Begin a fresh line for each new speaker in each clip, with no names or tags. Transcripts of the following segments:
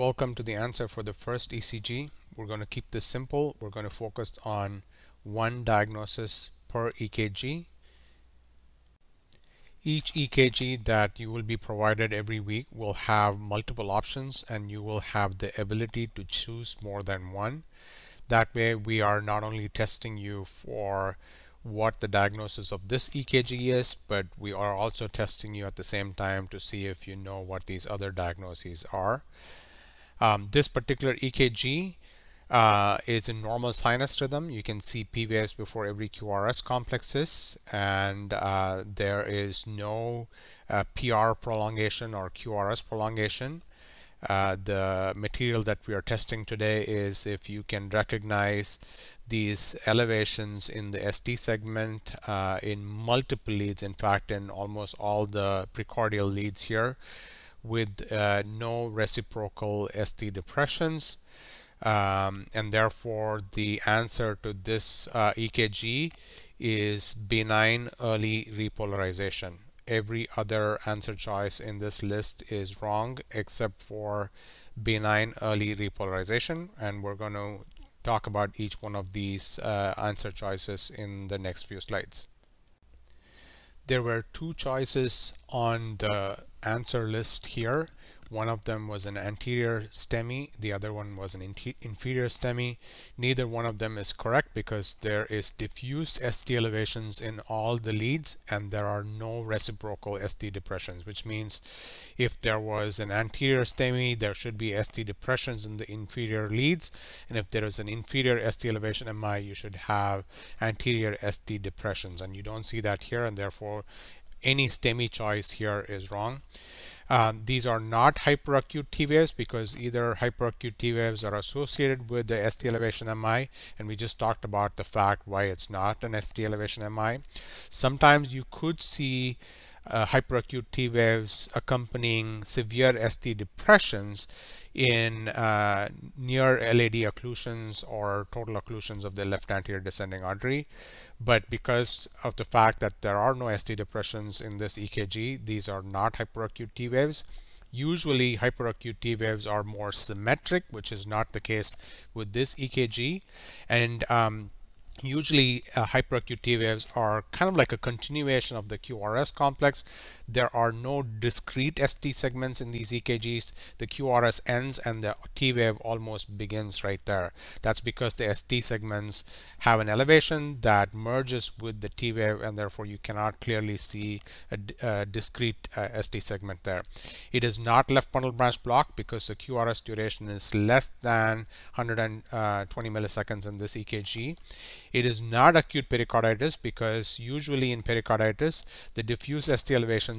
Welcome to the answer for the first ECG. We're going to keep this simple. We're going to focus on one diagnosis per EKG. Each EKG that you will be provided every week will have multiple options and you will have the ability to choose more than one. That way we are not only testing you for what the diagnosis of this EKG is, but we are also testing you at the same time to see if you know what these other diagnoses are. Um, this particular EKG uh, is a normal sinus rhythm. You can see P waves before every QRS complexes, and uh, there is no uh, PR prolongation or QRS prolongation. Uh, the material that we are testing today is if you can recognize these elevations in the ST segment uh, in multiple leads, in fact, in almost all the precordial leads here with uh, no reciprocal ST depressions. Um, and therefore the answer to this uh, EKG is benign early repolarization. Every other answer choice in this list is wrong except for benign early repolarization and we're going to talk about each one of these uh, answer choices in the next few slides. There were two choices on the answer list here. One of them was an anterior STEMI, the other one was an inferior STEMI. Neither one of them is correct because there is diffuse ST elevations in all the leads and there are no reciprocal ST depressions, which means if there was an anterior STEMI, there should be ST depressions in the inferior leads. And if there is an inferior ST elevation MI, you should have anterior ST depressions. And you don't see that here and therefore any STEMI choice here is wrong. Um, these are not hyperacute T waves because either hyperacute T waves are associated with the ST elevation MI and we just talked about the fact why it's not an ST elevation MI. Sometimes you could see uh, hyperacute T waves accompanying severe ST depressions in uh, near LAD occlusions or total occlusions of the left anterior descending artery. But because of the fact that there are no ST depressions in this EKG, these are not hyperacute T waves. Usually hyperacute T waves are more symmetric, which is not the case with this EKG. And um, usually uh, hyperacute T waves are kind of like a continuation of the QRS complex. There are no discrete ST segments in these EKGs. The QRS ends and the T wave almost begins right there. That's because the ST segments have an elevation that merges with the T wave and therefore you cannot clearly see a, a discrete uh, ST segment there. It is not left bundle branch block because the QRS duration is less than 120 uh, milliseconds in this EKG. It is not acute pericarditis because usually in pericarditis the diffuse ST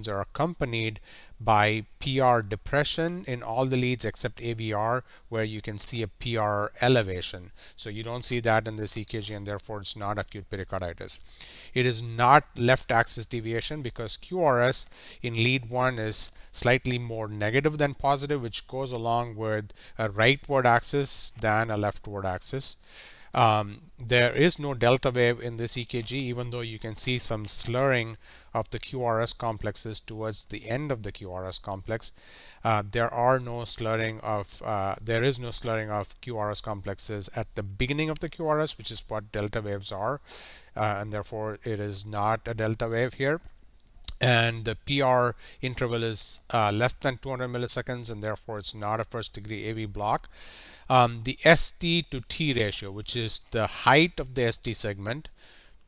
are accompanied by PR depression in all the leads except AVR where you can see a PR elevation. So you don't see that in this EKG and therefore it's not acute pericarditis. It is not left axis deviation because QRS in lead 1 is slightly more negative than positive which goes along with a rightward axis than a leftward axis. Um, there is no delta wave in this EKG even though you can see some slurring of the QRS complexes towards the end of the QRS complex. Uh, there are no slurring of uh, there is no slurring of QRS complexes at the beginning of the QRS which is what delta waves are. Uh, and therefore it is not a delta wave here. And the PR interval is uh, less than 200 milliseconds and therefore it's not a first degree AV block um, the ST to T ratio, which is the height of the ST segment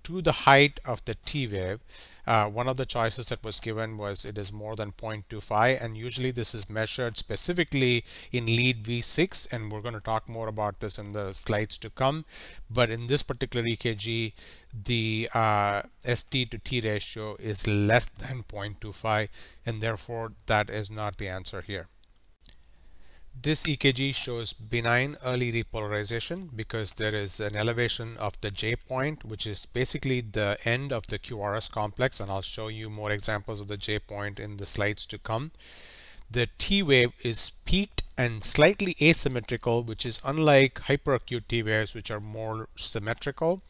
to the height of the T wave. Uh, one of the choices that was given was it is more than 0.25 and usually this is measured specifically in lead V6 and we're going to talk more about this in the slides to come but in this particular EKG the uh, ST to T ratio is less than 0.25 and therefore that is not the answer here. This EKG shows benign early repolarization because there is an elevation of the J point, which is basically the end of the QRS complex. And I'll show you more examples of the J point in the slides to come. The T wave is peaked and slightly asymmetrical, which is unlike hyperacute T waves, which are more symmetrical.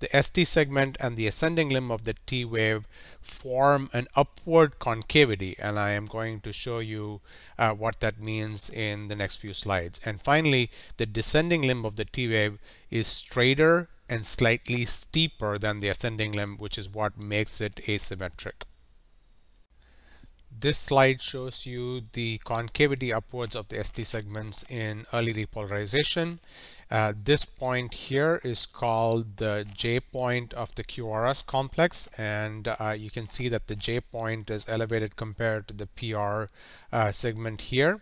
The ST segment and the ascending limb of the T wave form an upward concavity and I am going to show you uh, what that means in the next few slides. And finally, the descending limb of the T wave is straighter and slightly steeper than the ascending limb, which is what makes it asymmetric. This slide shows you the concavity upwards of the ST segments in early repolarization. Uh, this point here is called the J point of the QRS complex and uh, you can see that the J point is elevated compared to the PR uh, segment here.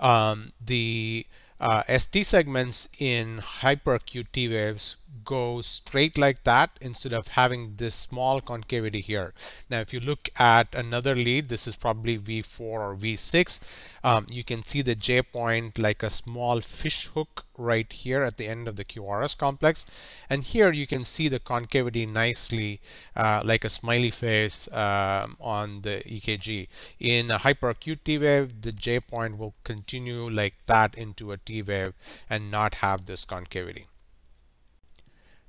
Um, the uh, ST segments in hyperacute T waves go straight like that instead of having this small concavity here. Now, if you look at another lead, this is probably V4 or V6, um, you can see the J point like a small fish hook right here at the end of the QRS complex. And here you can see the concavity nicely uh, like a smiley face um, on the EKG. In a hyperacute T wave, the J point will continue like that into a T wave and not have this concavity.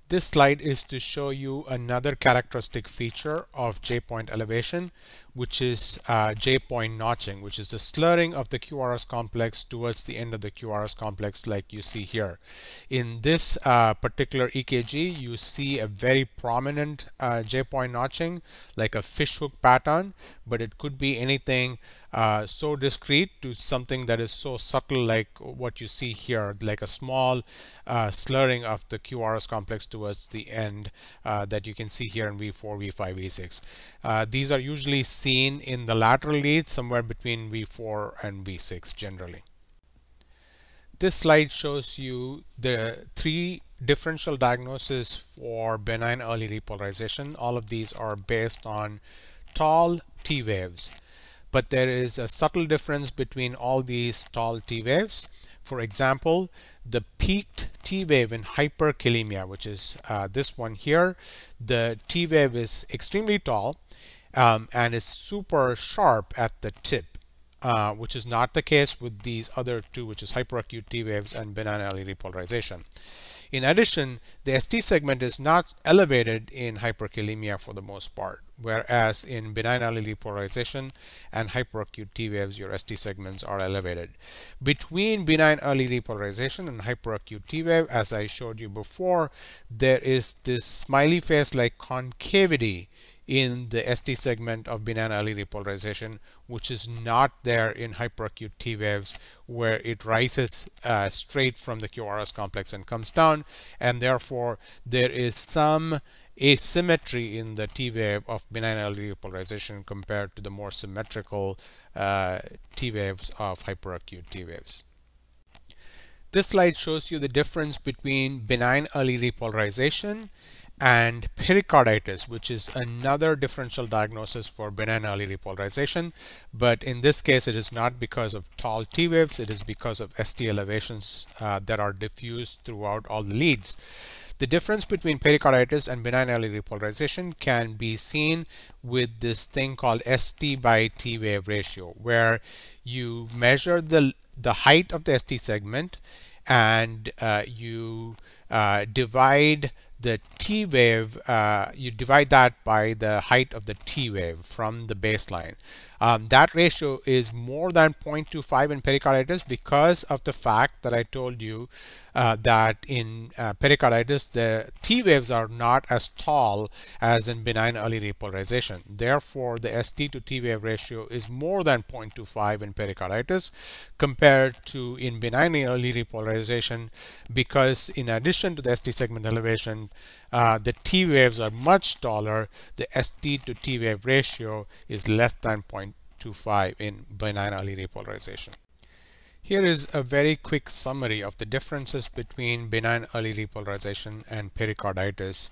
This slide is to show you another characteristic feature of J-point elevation, which is uh, J-point notching, which is the slurring of the QRS complex towards the end of the QRS complex like you see here. In this uh, particular EKG, you see a very prominent uh, J-point notching like a fishhook pattern, but it could be anything uh, so discrete to something that is so subtle like what you see here like a small uh, slurring of the QRS complex towards the end uh, that you can see here in V4, V5, V6. Uh, these are usually seen in the lateral leads somewhere between V4 and V6 generally. This slide shows you the three differential diagnoses for benign early repolarization. All of these are based on tall T waves but there is a subtle difference between all these tall T waves. For example, the peaked T wave in hyperkalemia, which is uh, this one here, the T wave is extremely tall um, and is super sharp at the tip. Uh, which is not the case with these other two, which is hyperacute T waves and benign early repolarization. In addition, the ST segment is not elevated in hyperkalemia for the most part, whereas in benign early repolarization and hyperacute T waves, your ST segments are elevated. Between benign early repolarization and hyperacute T wave, as I showed you before, there is this smiley face like concavity in the ST segment of benign early repolarization, which is not there in hyperacute T waves, where it rises uh, straight from the QRS complex and comes down, and therefore there is some asymmetry in the T wave of benign early repolarization compared to the more symmetrical uh, T waves of hyperacute T waves. This slide shows you the difference between benign early repolarization and pericarditis, which is another differential diagnosis for benign early repolarization. But in this case, it is not because of tall T waves, it is because of ST elevations uh, that are diffused throughout all the leads. The difference between pericarditis and benign early repolarization can be seen with this thing called ST by T wave ratio, where you measure the, the height of the ST segment and uh, you uh, divide the T wave, uh, you divide that by the height of the T wave from the baseline. Um, that ratio is more than 0.25 in pericarditis because of the fact that I told you uh, that in uh, pericarditis the T waves are not as tall as in benign early repolarization. Therefore, the ST to T wave ratio is more than 0.25 in pericarditis compared to in benign early repolarization because in addition to the ST segment elevation, uh, the T waves are much taller. The ST to T wave ratio is less than 0.25 in benign early repolarization. Here is a very quick summary of the differences between benign early repolarization and pericarditis.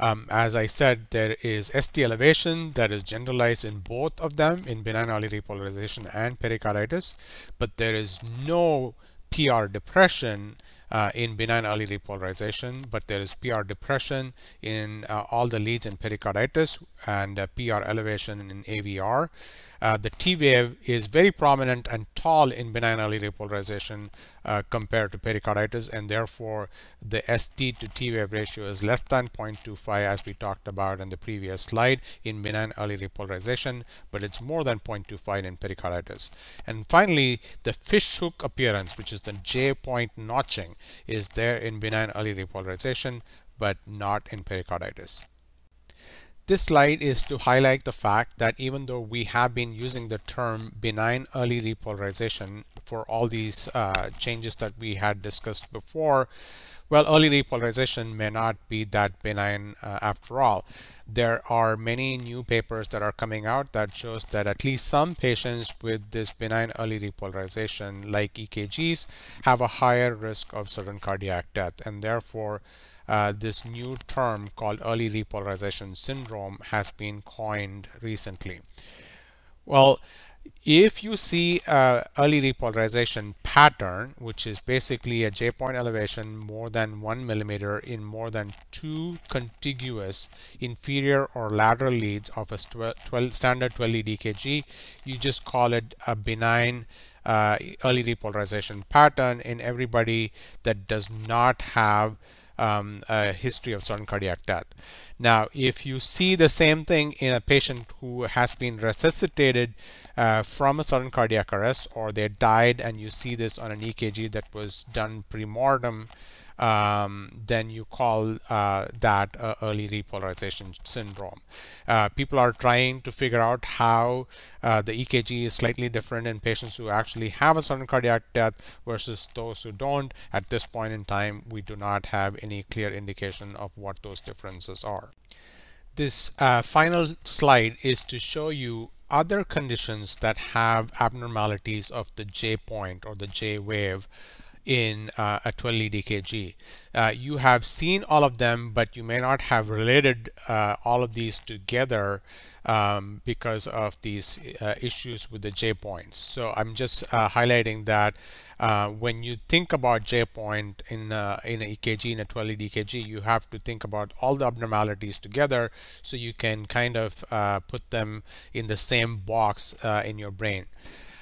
Um, as I said, there is ST elevation that is generalized in both of them in benign early repolarization and pericarditis, but there is no PR depression uh, in benign early repolarization, but there is PR depression in uh, all the leads in pericarditis and uh, PR elevation in AVR. Uh, the T wave is very prominent and tall in benign early repolarization uh, compared to pericarditis and therefore the ST to T wave ratio is less than 0.25 as we talked about in the previous slide in benign early repolarization but it's more than 0.25 in pericarditis. And finally the fish hook appearance which is the J point notching is there in benign early repolarization but not in pericarditis. This slide is to highlight the fact that even though we have been using the term benign early repolarization for all these uh, changes that we had discussed before, well, early repolarization may not be that benign uh, after all. There are many new papers that are coming out that shows that at least some patients with this benign early repolarization like EKGs have a higher risk of sudden cardiac death and therefore uh, this new term called early repolarization syndrome has been coined recently. Well, if you see a early repolarization pattern, which is basically a J-point elevation more than one millimeter in more than two contiguous inferior or lateral leads of a 12, standard 12 lead EKG, you just call it a benign uh, early repolarization pattern in everybody that does not have um, a history of sudden cardiac death. Now, if you see the same thing in a patient who has been resuscitated uh, from a sudden cardiac arrest or they died and you see this on an EKG that was done pre-mortem um, then you call uh, that uh, early repolarization syndrome. Uh, people are trying to figure out how uh, the EKG is slightly different in patients who actually have a sudden cardiac death versus those who don't. At this point in time, we do not have any clear indication of what those differences are. This uh, final slide is to show you other conditions that have abnormalities of the J point or the J wave in uh, a 12 lead EKG. Uh, you have seen all of them, but you may not have related uh, all of these together um, because of these uh, issues with the J points. So I'm just uh, highlighting that uh, when you think about J point in in an EKG in a 12 lead EKG, you have to think about all the abnormalities together so you can kind of put them in the same box in your brain.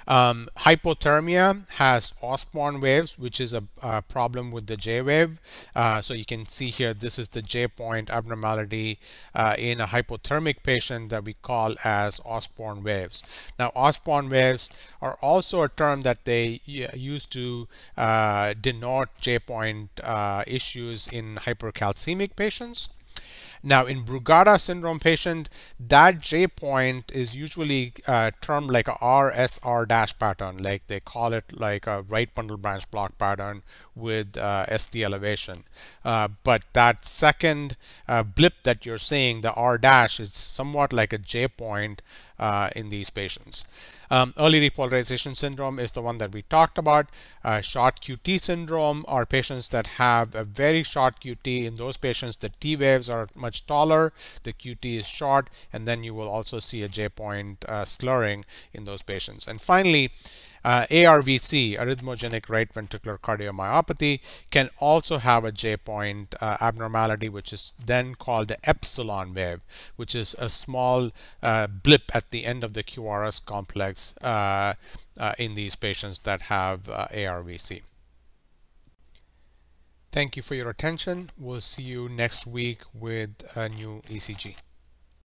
Um, hypothermia has Osborn waves, which is a, a problem with the J wave. Uh, so you can see here, this is the J point abnormality uh, in a hypothermic patient that we call as Osborn waves. Now, Osborn waves are also a term that they use to uh, denote J point uh, issues in hypercalcemic patients. Now in Brugada syndrome patient, that J point is usually uh, termed like a RSR dash pattern, like they call it like a right bundle branch block pattern with uh, ST elevation. Uh, but that second uh, blip that you're seeing, the R dash, is somewhat like a J point uh, in these patients. Um, early repolarization syndrome is the one that we talked about. Uh, short QT syndrome are patients that have a very short QT. In those patients, the T waves are much taller, the QT is short, and then you will also see a J point uh, slurring in those patients. And finally, uh, ARVC, arrhythmogenic right ventricular cardiomyopathy, can also have a J point uh, abnormality, which is then called the epsilon wave, which is a small uh, blip at the end of the QRS complex uh, uh, in these patients that have uh, ARVC. Thank you for your attention. We'll see you next week with a new ECG.